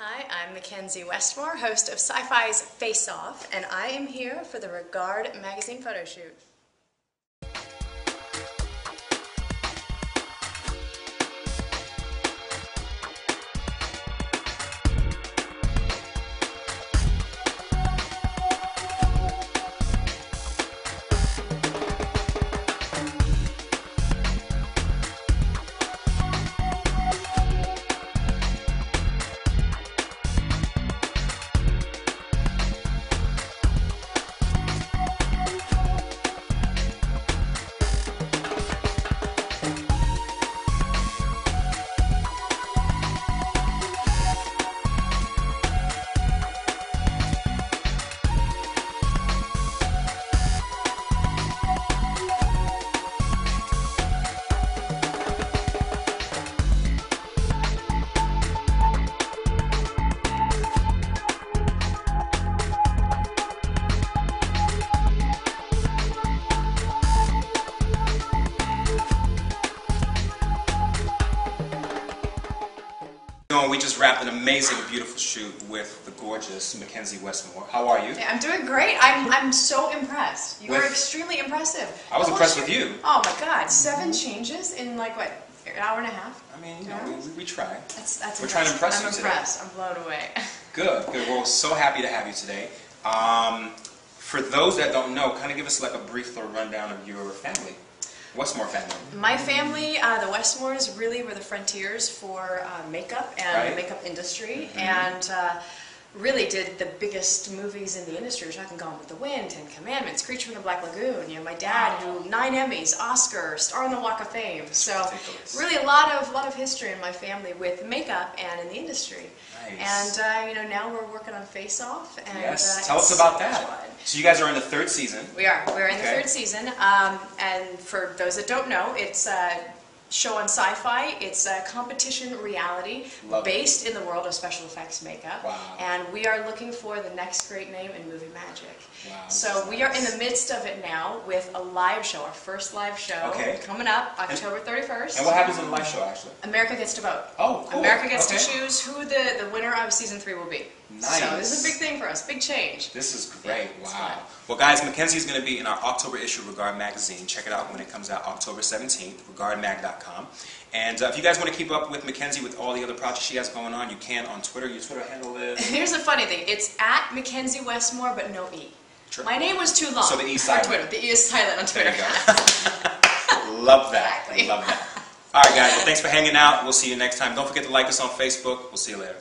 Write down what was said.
Hi, I'm McKenzie Westmore, host of Syfy's Face Off, and I am here for the Regard magazine photo shoot. We just wrapped an amazing, beautiful shoot with the gorgeous McKenzie Westmore. How are you? I'm doing great. I'm, I'm so impressed. You With- were extremely impressive. I was impressed shoot- with you. Oh my God, seven changes in like what, an hour and a half? I mean, you know, we, we, try. That's, that's We're trying to impressive. impress I'm you today. impressed. I'm blown away. Good, good. We're so happy to have you today. Um, for those that don't know, kind of give us like a brief little rundown of your family. Westmore family. My family, uh, the Westmores, really were the frontiers for uh, makeup and Right. the makeup industry, Mhm. and uh, really did the biggest movies in the industry. We're talking Gone with the Wind, Ten Commandments, Creature from the Black Lagoon. You know, my dad, who nine Emmys, Oscar, star on the Walk of Fame. So really a lot of lot of history in my family with makeup and in the industry. Nice. And uh, you know, now we're working on Face Off. And, yes, uh, tell us about so that. So you guys are in the third season. We are. We're in the third season. Um, and for those that don't know, it's a show on Syfy. It's a competition reality Love it. based in the world of special effects makeup. Wow. And we are looking for the next great name in movie magic. Wow, So we are in the midst of it now with a live show, our first live show Okay. coming up October 31st. And what happens in the live show, actually? America gets to vote. Oh, cool. America gets to choose who the, the winner of season three will be. Nice. So this is a big thing for us, big change. This is great. it's wow. Well, guys, McKenzie is going to be in our October issue of Regard Magazine. Check it out when it comes out October 17th, regardmag.com. And uh, if you guys want to keep up with McKenzie with all the other projects she has going on, you can on Twitter. Your Twitter handle is. Here's the funny thing. It's at McKenzie Westmore, but no E. Sure. My name was too long. So the E is on silent. Twitter. The E is silent on Twitter. Love that. Exactly. Love that. All right, guys. Well, thanks for hanging out. We'll see you next time. Don't forget to like us on Facebook. We'll see you later.